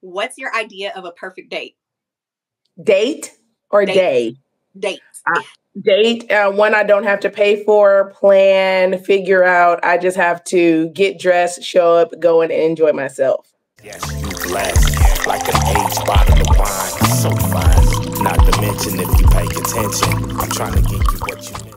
What's your idea of a perfect date? Date or Date. day? Date. Uh, Date, uh, one I don't have to pay for, plan, figure out. I just have to get dressed, show up, go and enjoy myself. Yes, you blessed. Like an aged bottle of wine. So fine. Not to mention if you pay attention. I'm trying to get you what you need.